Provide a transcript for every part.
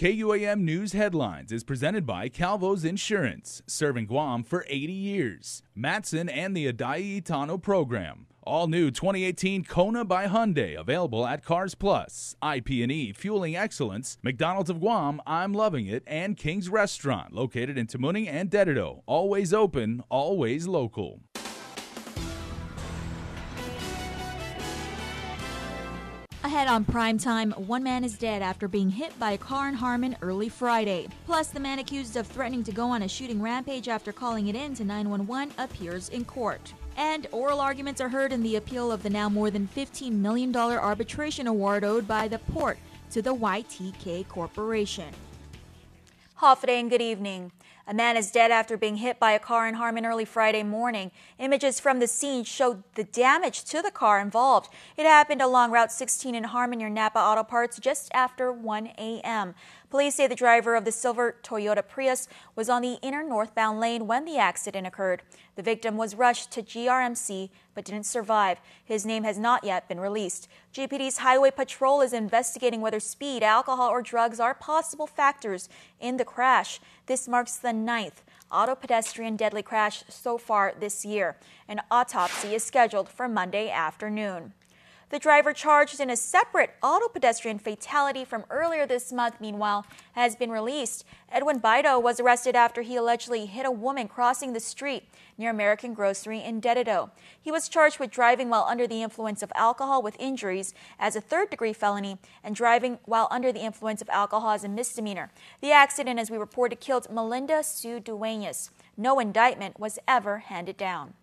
KUAM News Headlines is presented by Calvo's Insurance, serving Guam for 80 years. Matson and the Adai Itano program. All new 2018 Kona by Hyundai available at Cars Plus, IP&E Fueling Excellence, McDonald's of Guam, I'm Loving It, and King's Restaurant located in Tamuning and Dededo. Always open, always local. Ahead on prime time, one man is dead after being hit by a car in Harmon early Friday. Plus, the man accused of threatening to go on a shooting rampage after calling it in to 911 appears in court. And oral arguments are heard in the appeal of the now more than $15 million arbitration award owed by the port to the YTK Corporation. Hoffa and good evening. A man is dead after being hit by a car in Harmon early Friday morning. Images from the scene showed the damage to the car involved. It happened along Route 16 in Harmon near Napa Auto Parts just after 1 a.m. Police say the driver of the silver Toyota Prius was on the inner northbound lane when the accident occurred. The victim was rushed to GRMC but didn't survive. His name has not yet been released. GPD's Highway Patrol is investigating whether speed, alcohol, or drugs are possible factors in the crash. This marks the ninth auto pedestrian deadly crash so far this year. An autopsy is scheduled for Monday afternoon. The driver charged in a separate auto pedestrian fatality from earlier this month, meanwhile, has been released. Edwin Bido was arrested after he allegedly hit a woman crossing the street near American Grocery in Dededo. He was charged with driving while under the influence of alcohol with injuries as a third degree felony and driving while under the influence of alcohol as a misdemeanor. The accident, as we reported, killed Melinda Sue Duenas. No indictment was ever handed down.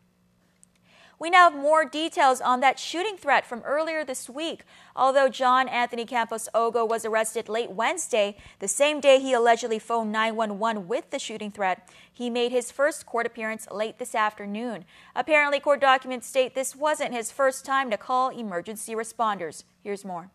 We now have more details on that shooting threat from earlier this week. Although John Anthony Campos Ogo was arrested late Wednesday, the same day he allegedly phoned 911 with the shooting threat, he made his first court appearance late this afternoon. Apparently, court documents state this wasn't his first time to call emergency responders. Here's more.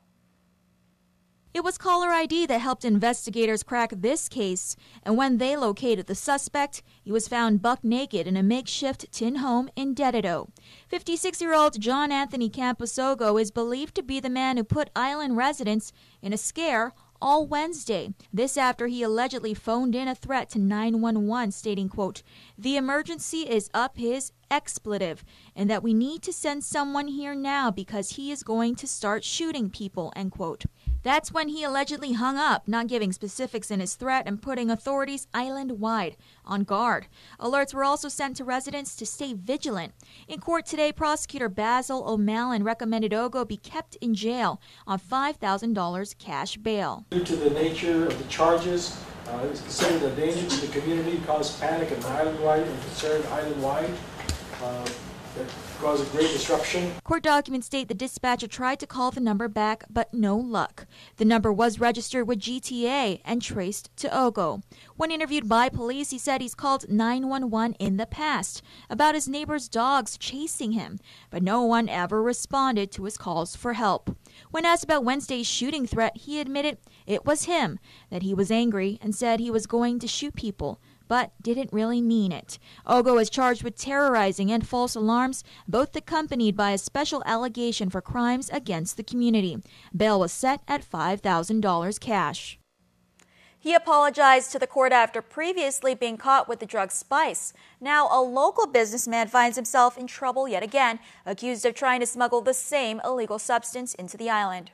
It was caller ID that helped investigators crack this case, and when they located the suspect, he was found buck naked in a makeshift tin home in Dededo. 56 year old John Anthony Campos Ogo is believed to be the man who put island residents in a scare all Wednesday. This after he allegedly phoned in a threat to 911 stating, quote, "The emergency is up his expletive and that we need to send someone here now because he is going to start shooting people." End quote. That's when he allegedly hung up, not giving specifics in his threat and putting authorities island wide on guard. Alerts were also sent to residents to stay vigilant. In court today, prosecutor Basil O'Malley recommended Ogo be kept in jail on $5,000 cash bail. Due to the nature of the charges, uh, it's considered a danger to the community, caused panic and island-wide and concern island-wide. Uh, a great disruption. Court documents state the dispatcher tried to call the number back, but no luck. The number was registered with GTA and traced to Ogo. When interviewed by police, he said he's called 911 in the past about his neighbor's dogs chasing him, but no one ever responded to his calls for help. When asked about Wednesday's shooting threat, he admitted it was him, that he was angry and said he was going to shoot people but didn't really mean it. Ogo is charged with terrorizing and false alarms, both accompanied by a special allegation for crimes against the community. Bail was set at $5,000 cash. He apologized to the court after previously being caught with the drug spice. Now, a local businessman finds himself in trouble yet again, accused of trying to smuggle the same illegal substance into the island.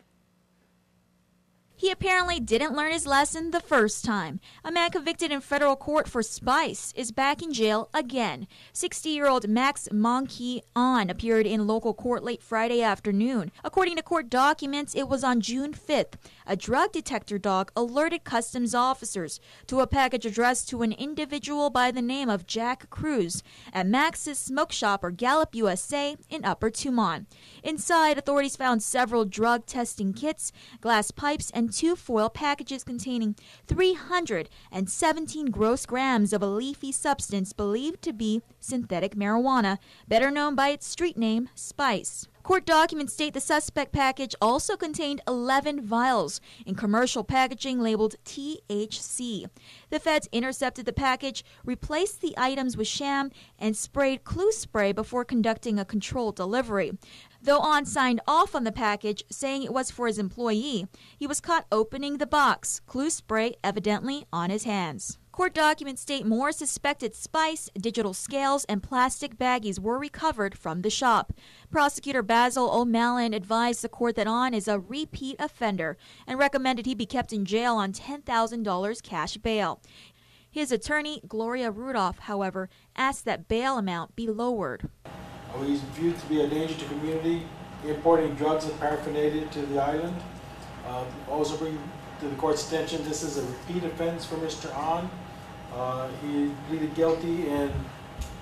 He apparently didn't learn his lesson the first time. A man convicted in federal court for spice is back in jail again. 60 year old Max Monkey On appeared in local court late Friday afternoon. According to court documents, it was on June 5th. A drug detector dog alerted customs officers to a package addressed to an individual by the name of Jack Cruz at Max's Smoke Shop or Gallup USA in Upper Tumon. Inside, authorities found several drug testing kits, glass pipes, and two foil packages containing 317 gross grams of a leafy substance believed to be synthetic marijuana, better known by its street name, spice. Court documents state the suspect package also contained 11 vials in commercial packaging labeled THC. The feds intercepted the package, replaced the items with sham, and sprayed clue spray before conducting a controlled delivery. Though On signed off on the package, saying it was for his employee, he was caught opening the box, clue spray evidently on his hands. Court documents state more suspected spice, digital scales, and plastic baggies were recovered from the shop. Prosecutor Basil O'Malley advised the court that On is a repeat offender and recommended he be kept in jail on $10,000 cash bail. His attorney, Gloria Rudolph, however, asked that bail amount be lowered. He's viewed to be a danger to community, importing drugs and paraphernalia to the island. Uh, also bring to the court's attention, this is a repeat offense for Mr. An. Uh, he pleaded guilty in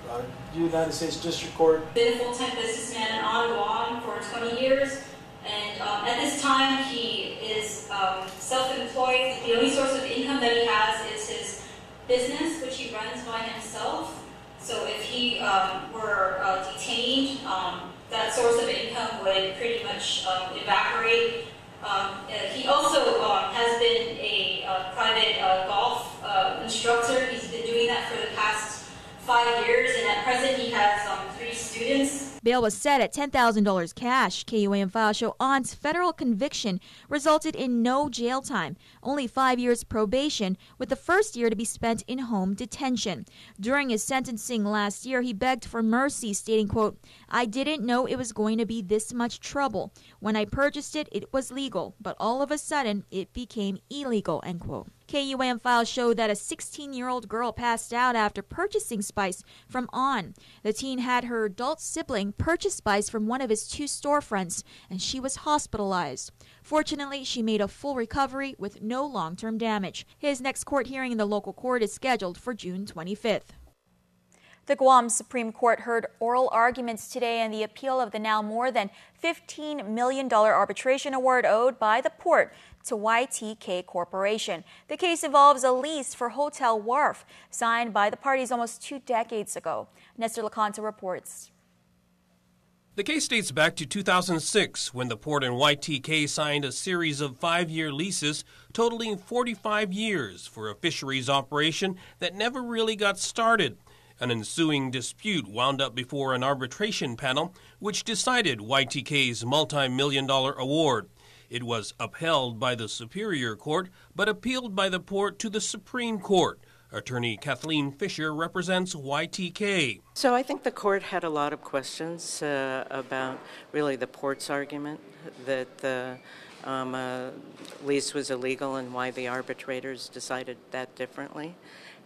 uh, United States District Court. Been a full-time businessman in Ottawa for 20 years, and um, at this time he is um, self-employed. The only source of income that he has is his business, which he runs by himself. So if he um, were uh, detained, um, that source of income would pretty much um, evaporate. Um, uh, he also has been a uh, private uh, instructor. He's been doing that for the past five years, and at present he has um, three students. Bail was set at $10,000 cash. KUAM file show On's federal conviction resulted in no jail time, only five years probation, with the first year to be spent in home detention. During his sentencing last year, he begged for mercy, stating, quote, I didn't know it was going to be this much trouble. When I purchased it, it was legal, but all of a sudden it became illegal, end quote. KUAM files show that a 16 year old girl passed out after purchasing spice from On. The teen had her adult sibling purchase spice from one of his two storefronts, and she was hospitalized. Fortunately, she made a full recovery with no long term damage. His next court hearing in the local court is scheduled for June 25th. The Guam Supreme Court heard oral arguments today in the appeal of the now more than $15 million arbitration award owed by the port to YTK Corporation. The case involves a lease for Hotel Wharf signed by the parties almost two decades ago. Nestor Licanto reports. The case dates back to 2006 when the port and YTK signed a series of five year leases totaling 45 years for a fisheries operation that never really got started. An ensuing dispute wound up before an arbitration panel which decided YTK's multi million dollar award. It was upheld by the Superior Court but appealed by the port to the Supreme Court. Attorney Kathleen Fisher represents YTK. So I think the court had a lot of questions uh, about really the port's argument that the um, uh, lease was illegal and why the arbitrators decided that differently.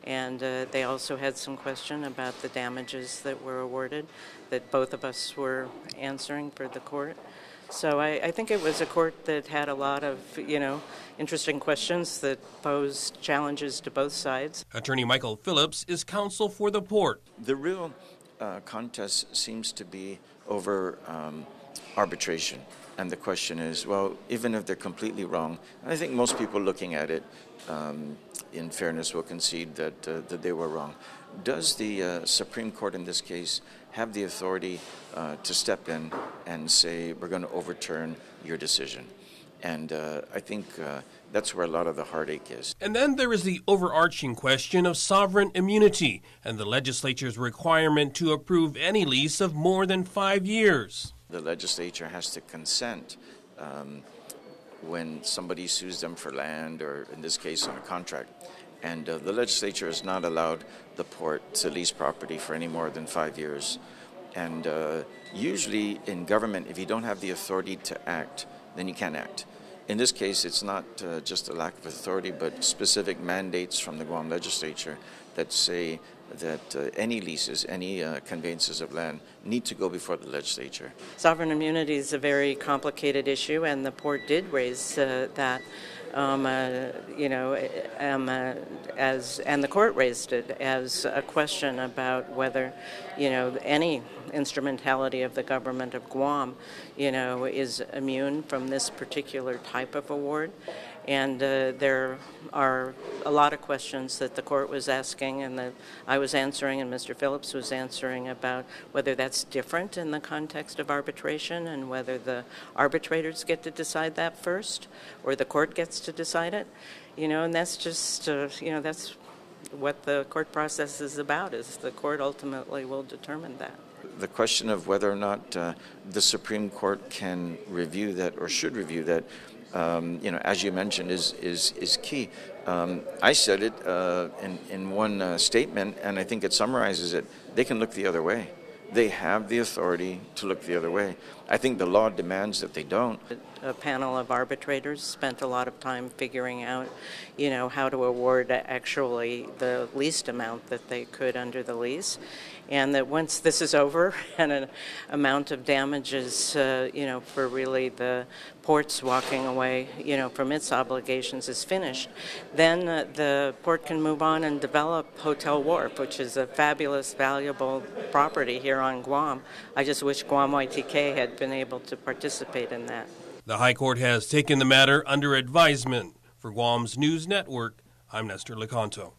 And uh, they also had some question about the damages that were awarded that both of us were answering for the court. So I, I, think it was a court that had a lot of, you know, interesting questions that posed challenges to both sides. Attorney Michael Phillips is counsel for the port. The real uh, contest seems to be over um, arbitration. And the question is, well, even if they're completely wrong, I think most people looking at it, um, in fairness, will concede that uh, that they were wrong. Does the uh, Supreme Court in this case have the authority uh, to step in and say, we're going to overturn your decision? And uh, I think uh, that's where a lot of the heartache is. And then there is the overarching question of sovereign immunity and the legislature's requirement to approve any lease of more than five years. The legislature has to consent. Um, when somebody sues them for land, or in this case, on a contract. And uh, the legislature has not allowed the port to lease property for any more than five years. And uh, usually in government, if you don't have the authority to act, then you can't act. In this case, it's not uh, just a lack of authority, but specific mandates from the Guam legislature that say that uh, any leases, any uh, conveyances of land need to go before the legislature. Sovereign immunity is a very complicated issue, and the port did raise uh, that. Um, uh, you know, um, uh, as and the court raised it as a question about whether, you know, any instrumentality of the government of Guam, you know, is immune from this particular type of award. And uh, there are a lot of questions that the court was asking and that I was answering and Mr. Phillips was answering about whether that's different in the context of arbitration and whether the arbitrators get to decide that first or the court gets to decide it. You know, and that's just, uh, you know, that's what the court process is about, is the court ultimately will determine that. The question of whether or not uh, the Supreme Court can review that or should review that um, you know, as you mentioned, is is is key. Um, I said it uh, in in one uh, statement, and I think it summarizes it. They can look the other way. They have the authority to look the other way. I think the law demands that they don't. A panel of arbitrators spent a lot of time figuring out, you know, how to award actually the least amount that they could under the lease, and that once this is over and an amount of damages, uh, you know, for really the port's walking away, you know, from its obligations is finished, then uh, the port can move on and develop Hotel Wharf, which is a fabulous, valuable property here on Guam. I just wish Guam YTK had been able to participate in that. The High Court has taken the matter under advisement. For Guam's News Network, I'm Nestor Licanto.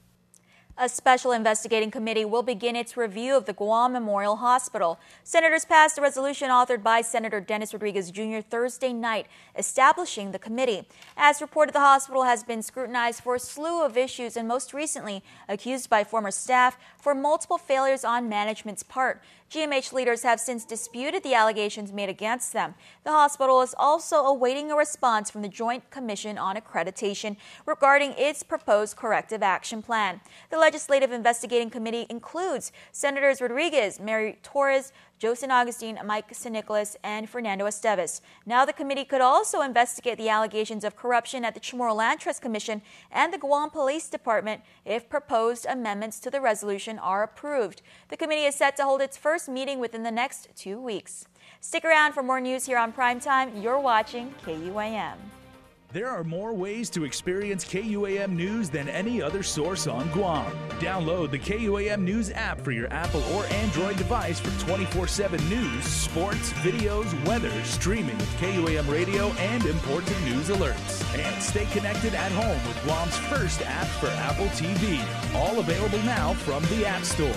A special investigating committee will begin its review of the Guam Memorial Hospital. Senators passed a resolution authored by Senator Dennis Rodriguez Jr. Thursday night establishing the committee. As reported, the hospital has been scrutinized for a slew of issues and most recently accused by former staff for multiple failures on management's part. GMH leaders have since disputed the allegations made against them. The hospital is also awaiting a response from the Joint Commission on Accreditation regarding its proposed corrective action plan. The Legislative Investigating Committee includes Senators Rodriguez, Mary Torres, Joe Augustine, Mike San Nicolas, and Fernando Esteves. Now, the committee could also investigate the allegations of corruption at the Chamorro Land Trust Commission and the Guam Police Department if proposed amendments to the resolution are approved. The committee is set to hold its first meeting within the next two weeks. Stick around for more news here on Primetime. You're watching KUAM. There are more ways to experience KUAM News than any other source on Guam. Download the KUAM News app for your Apple or Android device for 24 7 news, sports, videos, weather, streaming with KUAM radio, and important news alerts. And stay connected at home with Guam's first app for Apple TV. All available now from the App Store.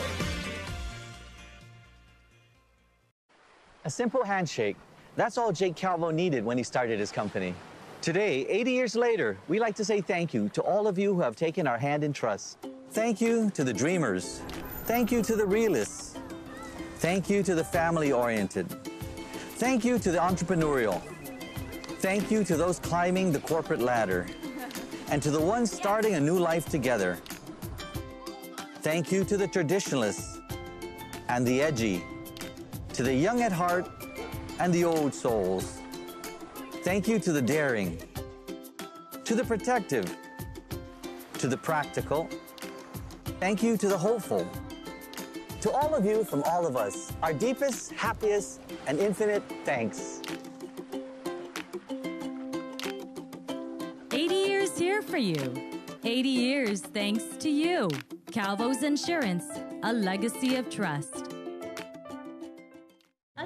A simple handshake. That's all Jake Calvo needed when he started his company. Today, 80 years later, we like to say thank you to all of you who have taken our hand in trust. Thank you to the dreamers. Thank you to the realists. Thank you to the family oriented. Thank you to the entrepreneurial. Thank you to those climbing the corporate ladder. And to the ones starting a new life together. Thank you to the traditionalists and the edgy, to the young at heart and the old souls. Thank you to the daring, to the protective, to the practical. Thank you to the hopeful. To all of you from all of us, our deepest, happiest, and infinite thanks. 80 years here for you. 80 years thanks to you. Calvo's Insurance, a legacy of trust.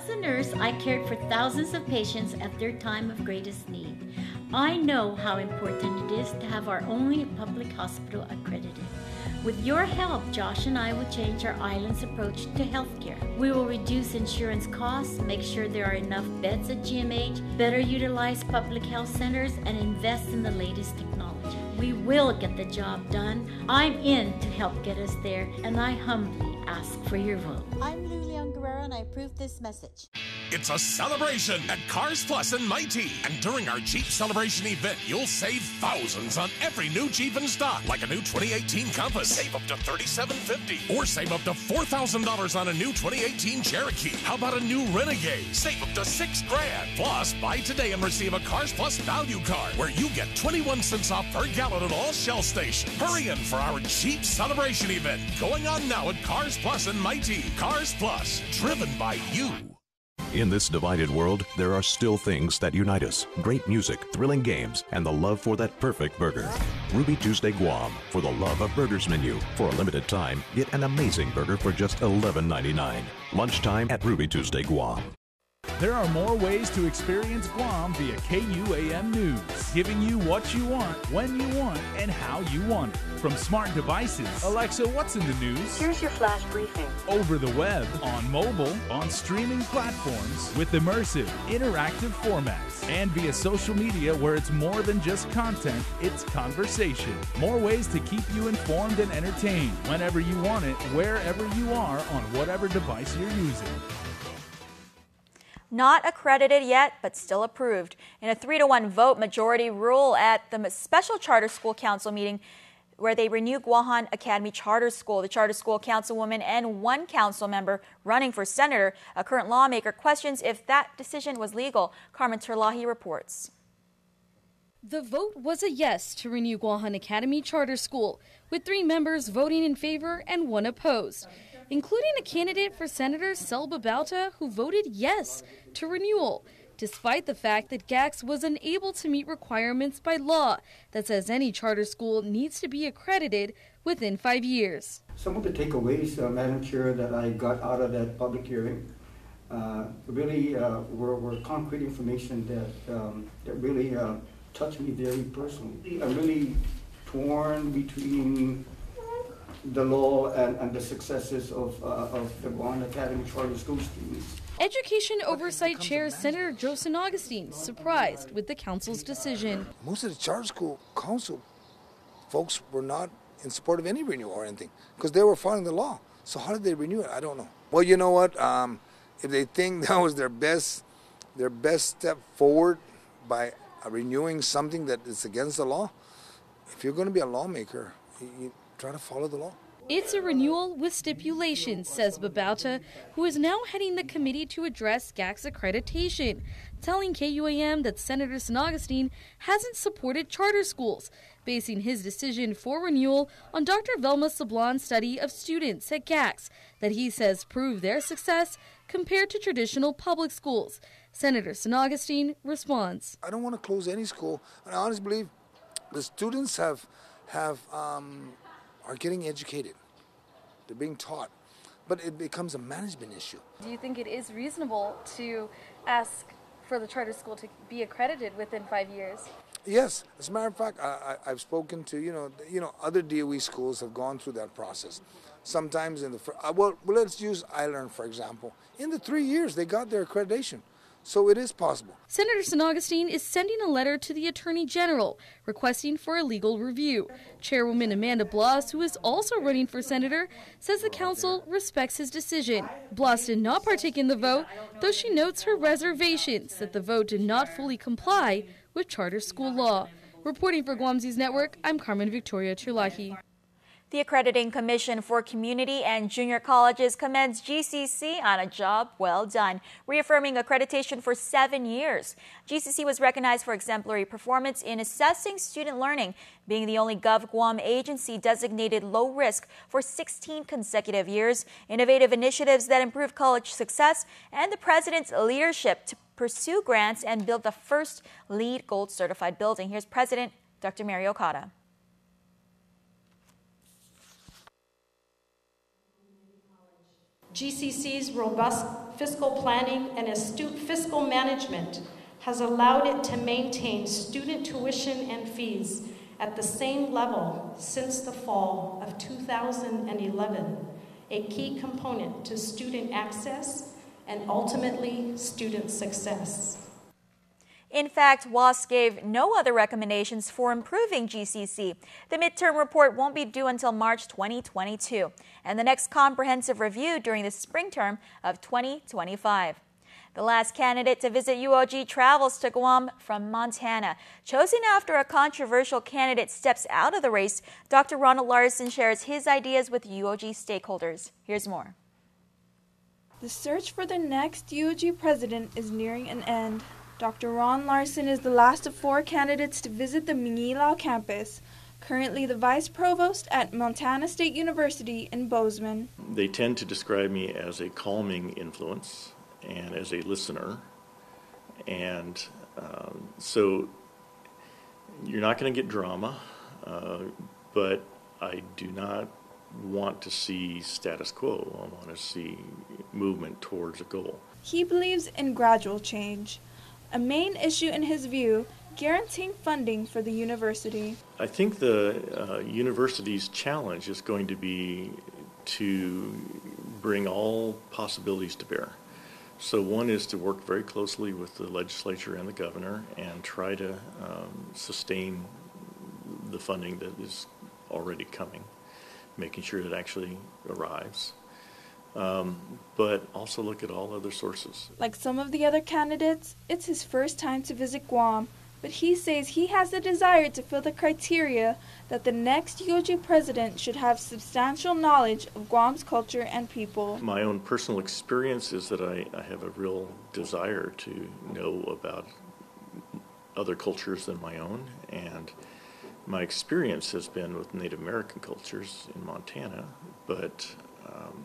As a nurse, I cared for thousands of patients at their time of greatest need. I know how important it is to have our only public hospital accredited. With your help, Josh and I will change our island's approach to healthcare. We will reduce insurance costs, make sure there are enough beds at GMH, better utilize public health centers, and invest in the latest. We will get the job done. I'm in to help get us there, and I humbly ask for your vote. I'm Lou Leon Guerrero, and I approve this message. It's a celebration at Cars Plus and Maite. And during our Jeep celebration event, you'll save thousands on every new Jeep in stock, like a new 2018 Compass. Save up to 3,750. Or save up to $4,000 on a new 2018 Cherokee. How about a new Renegade? Save up to six grand. Plus, buy today and receive a Cars Plus value card where you get 21 cents off per gallon at all Shell stations. Hurry in for our Jeep celebration event going on now at Cars Plus and Maite. Cars Plus, driven by you. In this divided world, there are still things that unite us great music, thrilling games, and the love for that perfect burger. Ruby Tuesday Guam for the Love of Burgers menu. For a limited time, get an amazing burger for just $11.99. Lunchtime at Ruby Tuesday Guam. There are more ways to experience Guam via KUAM News, giving you what you want, when you want, and how you want it. From smart devices, Alexa, what's in the news? Here's your flash briefing. Over the web, on mobile, on streaming platforms, with immersive, interactive formats, and via social media where it's more than just content, it's conversation. More ways to keep you informed and entertained whenever you want it, wherever you are, on whatever device you're using. Not accredited yet, but still approved. In a 3 to 1 vote majority rule at the Special Charter School Council meeting, where they renew Guahan Academy Charter School. The Charter School councilwoman and one council member running for senator, a current lawmaker, questions if that decision was legal. Carmen Terlahi reports. The vote was a yes to renew Guahan Academy Charter School, with three members voting in favor and one opposed, including a candidate for Senator Selba Bauta who voted yes to renewal despite the fact that GACS was unable to meet requirements by law that says any charter school needs to be accredited within five years. Some of the takeaways, uh, Madam Chair, that I got out of that public hearing uh, really uh, were, were, concrete information that, um, that really uh, touched me very personally. I'm really torn between the law and, and the successes of, uh, of the Guam Academy Charter School students. Education Oversight Chair Senator Joe San Agustin surprised with the council's decision. Most of the charter school council folks were not in support of any renewal or anything because they were following the law. So how did they renew it? I don't know. Well, you know what? Um, if they think that was their best, their best step forward by renewing something that is against the law, if you're going to be a lawmaker, you, try to follow the law. It's a renewal with stipulations, says Babauta, who is now heading the committee to address GACS accreditation, telling KUAM that Senator San Agustin hasn't supported charter schools, basing his decision for renewal on Dr. Velma Sablan's study of students at GACS that he says prove their success compared to traditional public schools. Senator San Agustin responds I don't want to close any school. And I honestly believe the students have, have um, are getting educated. They're being taught. But it becomes a management issue. Do you think it is reasonable to ask for the charter school to be accredited within five years? Yes, as a matter of fact, I, have spoken to you know you know other DOE schools have gone through that process. Sometimes in the uh, well, well, let's use iLearn for example. In the three years, they got their accreditation. So it is possible. Senator San Agustin is sending a letter to the Attorney General requesting for a legal review. Chairwoman Amanda Blas, who is also running for senator, says the council respects his decision. Blas did not partake in the vote, though she notes her reservations that the vote did not fully comply with charter school law. Reporting for Guamsi's Network, I'm Carmen Victoria Chulahi. The Accrediting Commission for Community and Junior Colleges commends GCC on a job well done, reaffirming accreditation for seven years. GCC was recognized for exemplary performance in assessing student learning, being the only Gov Guam agency designated low risk for 16 consecutive years, innovative initiatives that improve college success, and the President's leadership to pursue grants and build the first LEED Gold certified building. Here's President Dr. Mary Okada. GCC's robust fiscal planning and astute fiscal management has allowed it to maintain student tuition and fees at the same level since the fall of 2011, a key component to student access and ultimately student success. In fact, WASC gave no other recommendations for improving GCC. The midterm report won't be due until March 2022, and the next comprehensive review during the spring term of 2025. The last candidate to visit UOG travels to Guam from Montana. Chosen after a controversial candidate steps out of the race, Dr. Ronald Larson shares his ideas with UOG stakeholders. Here's more. The search for the next UOG president is nearing an end. Dr. Ron Larson is the last of four candidates to visit the Mangilao campus, currently the vice provost at Montana State University in Bozeman. They tend to describe me as a calming influence and as a listener. And um, so you're not going to get drama, uh, but I do not want to see status quo. I want to see movement towards a goal. He believes in gradual change. A main issue in his view, guaranteeing funding for the university. I think the uh, university's challenge is going to be to bring all possibilities to bear. So one is to work very closely with the legislature and the governor and try to um, sustain the funding that is already coming, making sure it actually arrives. Um, but also look at all other sources. Like some of the other candidates, it's his first time to visit Guam, but he says he has the desire to fill the criteria that the next UOG president should have substantial knowledge of Guam's culture and people. My own personal experience is that I, I have a real desire to know about other cultures than my own, and my experience has been with Native American cultures in Montana, but um,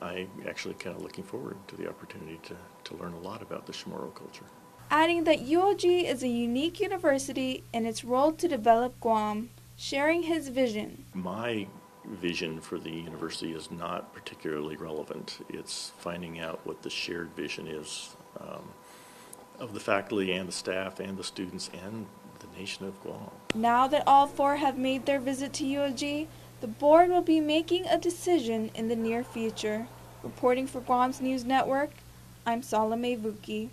I actually kind of looking forward to the opportunity to, to learn a lot about the Chamorro culture adding that UOG is a unique university in its role to develop Guam, sharing his vision. My vision for the university is not particularly relevant. It's finding out what the shared vision is um, of the faculty and the staff and the students and the nation of Guam. Now that all four have made their visit to UOG, the board will be making a decision in the near future. Reporting for Guam's News Network, I'm Salome Vuki.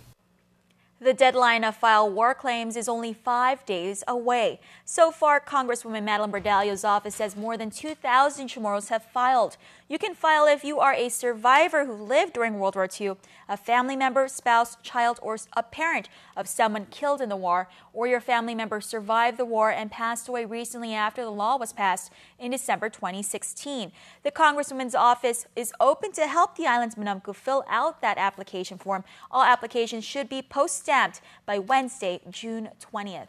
The deadline to file war claims is only five days away. So far, Congresswoman Madeline Bordallo's office says more than 2,000 Chamorros have filed. You can file if you are a survivor who lived during World War II, a family member, spouse, child, or a parent of someone killed in the war, or your family member survived the war and passed away recently after the law was passed in December 2016. The Congresswoman's office is open to help the island's manamko fill out that application form. All applications should be post stamped by Wednesday, June 20th.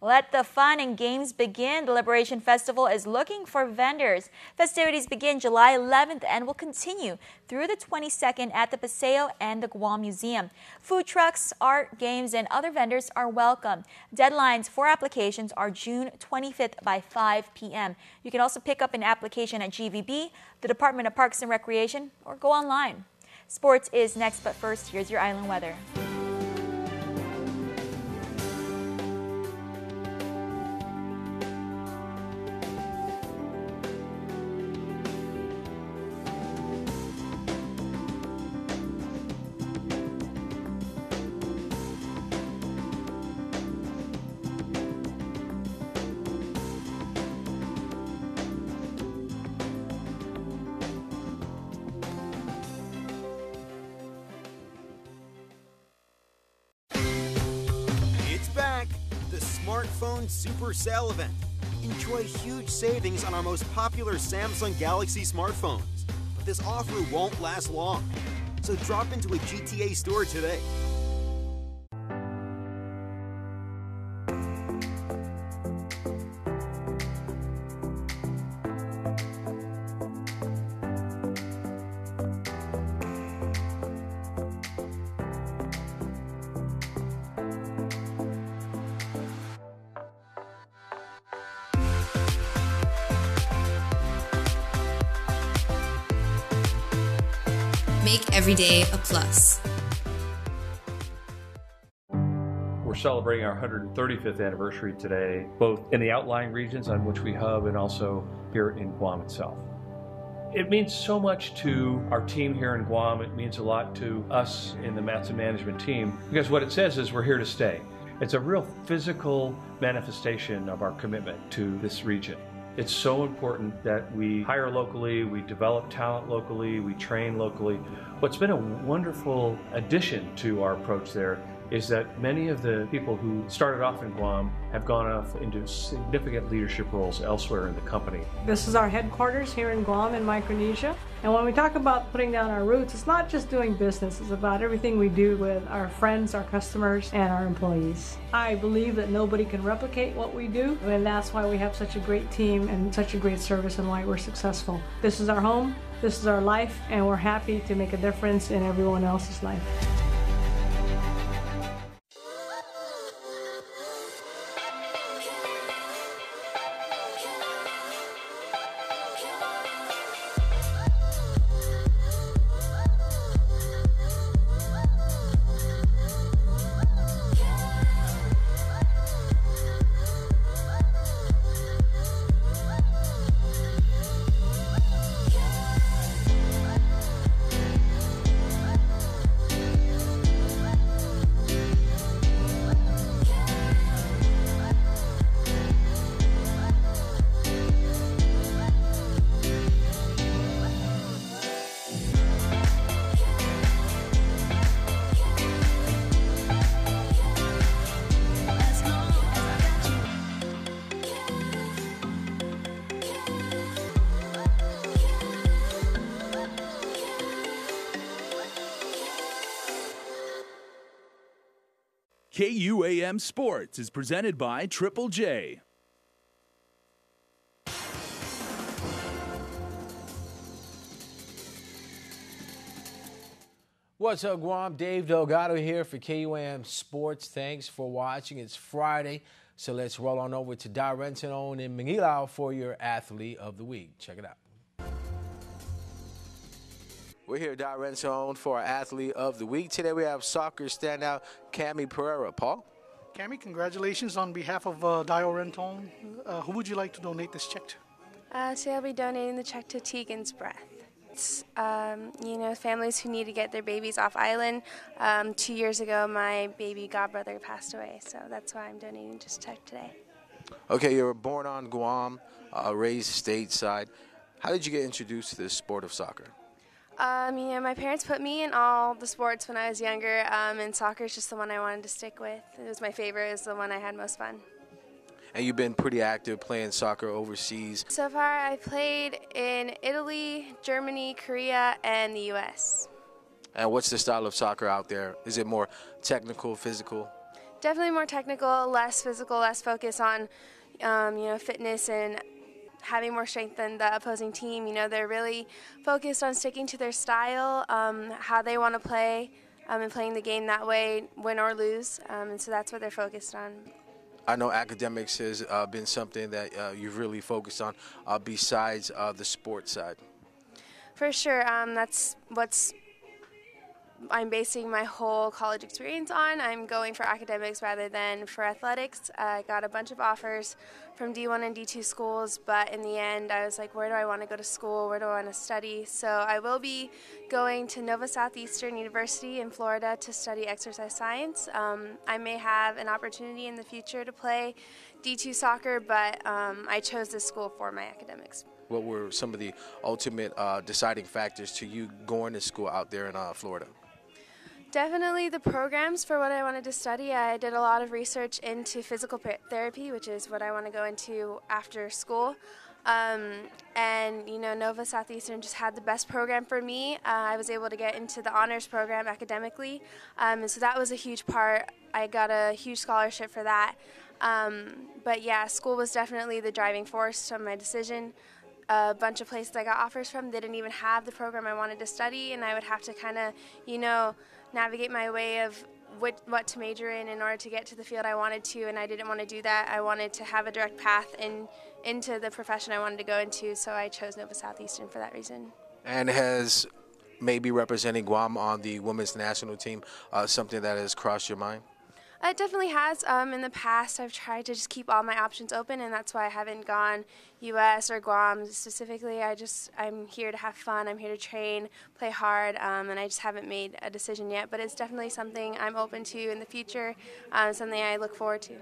Let the fun and games begin. The Liberation Festival is looking for vendors. Festivities begin July 11th and will continue through the 22nd at the Paseo and the Guam Museum. Food trucks, art, games, and other vendors are welcome. Deadlines for applications are June 25th by 5 p.m. You can also pick up an application at GVB, the Department of Parks and Recreation, or go online. Sports is next, but first, here's your island weather. Super Sale event. Enjoy huge savings on our most popular Samsung Galaxy smartphones. But this offer won't last long. So drop into a GTA store today. Make every day a plus. We're celebrating our 135th anniversary today, both in the outlying regions on which we hub and also here in Guam itself. It means so much to our team here in Guam. It means a lot to us in the Matson management team because what it says is we're here to stay. It's a real physical manifestation of our commitment to this region. It's so important that we hire locally, we develop talent locally, we train locally. What's been a wonderful addition to our approach there is that many of the people who started off in Guam have gone off into significant leadership roles elsewhere in the company. This is our headquarters here in Guam in Micronesia. And when we talk about putting down our roots, it's not just doing business, it's about everything we do with our friends, our customers, and our employees. I believe that nobody can replicate what we do, and that's why we have such a great team and such a great service and why we're successful. This is our home, this is our life, and we're happy to make a difference in everyone else's life. KUAM Sports is presented by Triple J. What's up, Guam? Dave Delgado here for KUAM Sports. Thanks for watching. It's Friday, so let's roll on over to Dar Renton in Manila for your Athlete of the Week. Check it out. We're here at Dar Renton for our Athlete of the Week. Today we have soccer standout Cami Pereira. Paul? Cami, congratulations on behalf of uh, Dio Renton. Uh, who would you like to donate this check to? Uh, today I'll be donating the check to Tegan's Breath. It's, um, you know, families who need to get their babies off island. Um, two years ago, my baby godbrother passed away, so that's why I'm donating this check today. Okay, you were born on Guam, uh, raised stateside. How did you get introduced to the sport of soccer? Um, know, my parents put me in all the sports when I was younger, um, and soccer is just the one I wanted to stick with. It was my favorite. It was the one I had most fun. And you've been pretty active playing soccer overseas. So far, I played in Italy, Germany, Korea, and the U.S. And what's the style of soccer out there? Is it more technical, physical? Definitely more technical, less physical, less focus on, um, you know, fitness and having more strength than the opposing team. You know, they're really focused on sticking to their style, um, how they want to play, um, and playing the game that way, win or lose. Um, and so that's what they're focused on. I know academics has uh, been something that uh, you've really focused on uh, besides uh, the sports side. For sure, um, that's what's I'm basing my whole college experience on. I'm going for academics rather than for athletics. I got a bunch of offers from D1 and D2 schools, but in the end, I was like, where do I want to go to school? Where do I want to study? So I will be going to Nova Southeastern University in Florida to study exercise science. Um, I may have an opportunity in the future to play D2 soccer, but um, I chose this school for my academics. What were some of the ultimate uh, deciding factors to you going to school out there in uh, Florida? Definitely the programs for what I wanted to study. I did a lot of research into physical therapy, which is what I want to go into after school. Um, and you know, Nova Southeastern just had the best program for me. Uh, I was able to get into the honors program academically, um, and so that was a huge part. I got a huge scholarship for that. Um, but yeah, school was definitely the driving force of my decision. A bunch of places I got offers from, they didn't even have the program I wanted to study, and I would have to kind of, you know, navigate my way of what, what to major in in order to get to the field I wanted to, and I didn't want to do that. I wanted to have a direct path in, into the profession I wanted to go into, so I chose Nova Southeastern for that reason. And has maybe representing Guam on the women's national team uh, something that has crossed your mind? It definitely has. Um, in the past, I've tried to just keep all my options open, and that's why I haven't gone U.S. or Guam specifically. I just I'm here to have fun. I'm here to train, play hard, um, and I just haven't made a decision yet. But it's definitely something I'm open to in the future. Um, something I look forward to.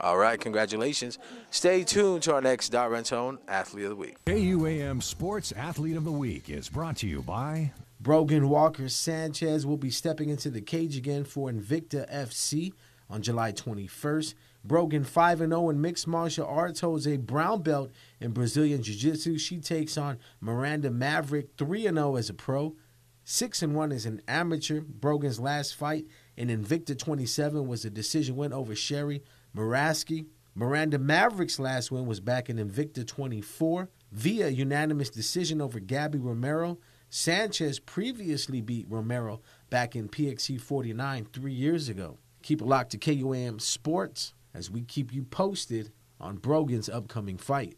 All right, congratulations. Stay tuned to our next Dar Renton Athlete of the Week. KUAM Sports Athlete of the Week is brought to you by Brogan Walker Sanchez will be stepping into the cage again for Invicta FC on July 21st. Brogan 5 0 in mixed martial arts holds a brown belt in Brazilian Jiu Jitsu. She takes on Miranda Maverick 3 0 as a pro, 6 1 as an amateur. Brogan's last fight in Invicta 27 was a decision win over Sherry Maraski. Miranda Maverick's last win was back in Invicta 24 via unanimous decision over Gabby Romero. Sanchez previously beat Romero back in PXC 49 three years ago. Keep it locked to KUAM Sports as we keep you posted on Brogan's upcoming fight.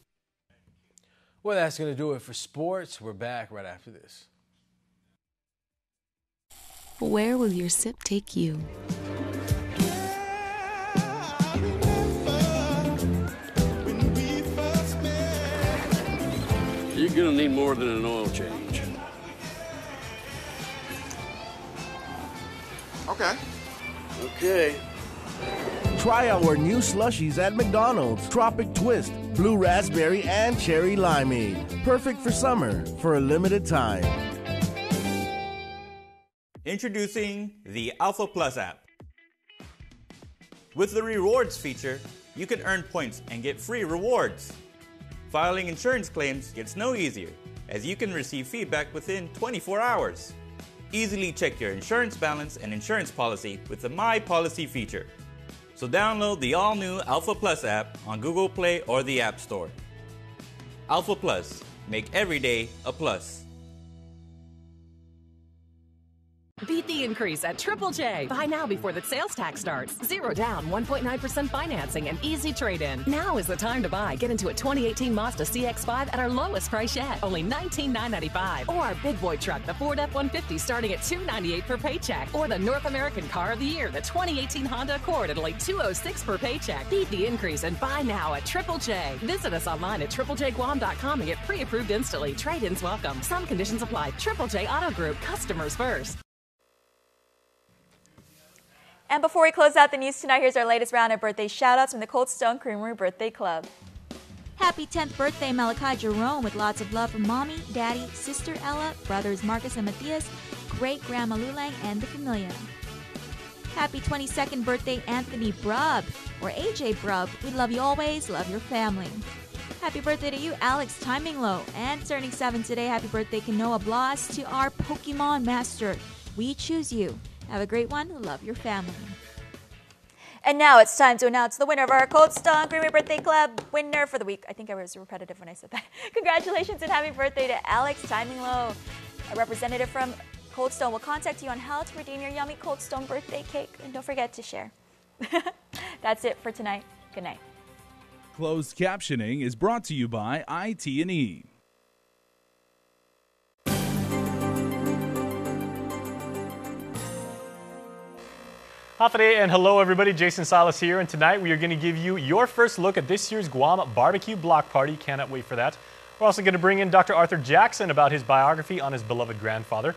Well, that's going to do it for sports. We're back right after this. Where will your sip take you? You're going to need more than an oil change. Okay. Okay. Try our new slushies at McDonald's Tropic Twist, Blue Raspberry, and Cherry Limeade. Perfect for summer for a limited time. Introducing the Alpha Plus app. With the rewards feature, you can earn points and get free rewards. Filing insurance claims gets no easier, as you can receive feedback within 24 hours. Easily check your insurance balance and insurance policy with the My Policy feature. So download the all new Alpha Plus app on Google Play or the App Store. Alpha Plus, make every day a plus. Beat the increase at Triple J. Buy now before the sales tax starts. Zero down, 1.9% financing, and easy trade in. Now is the time to buy. Get into a 2018 Mazda CX5 at our lowest price yet, only 19,995. Or our big boy truck, the Ford F 150, starting at 298 per paycheck. Or the North American Car of the Year, the 2018 Honda Accord at only 206 per paycheck. Beat the increase and buy now at Triple J. Visit us online at triplejguam.com and get pre approved instantly. Trade ins welcome. Some conditions apply. Triple J Auto Group, customers first. And before we close out the news tonight, here's our latest round of birthday shoutouts from the Cold Stone Creamery Birthday Club. Happy 10th birthday, Malachi Jerome, with lots of love from mommy, daddy, sister Ella, brothers Marcus and Matthias, great grandma Lulang, and the familia. Happy 22nd birthday, Anthony Brub, or AJ Brub. We love you always, love your family. Happy birthday to you, Alex Timing Low. And turning 7 today, happy birthday, Kanoa Blas, to our Pokemon Master. We choose you. Have a great one. Love your family. And now it's time to announce the winner of our Cold Stone Creamery Birthday Club winner for the week. I think I was repetitive when I said that. Congratulations and happy birthday to Alex Timing Low. A representative from Cold Stone will contact you on how to redeem your yummy Cold Stone birthday cake. And don't forget to share. That's it for tonight. Good night. Closed captioning is brought to you by IT&E. Hafa Adai and hello everybody, Jason Salas here, and tonight we are going to give you your first look at this year's Guam Barbecue Block Party. Cannot wait for that. We're also going to bring in Dr. Arthur Jackson about his biography on his beloved grandfather.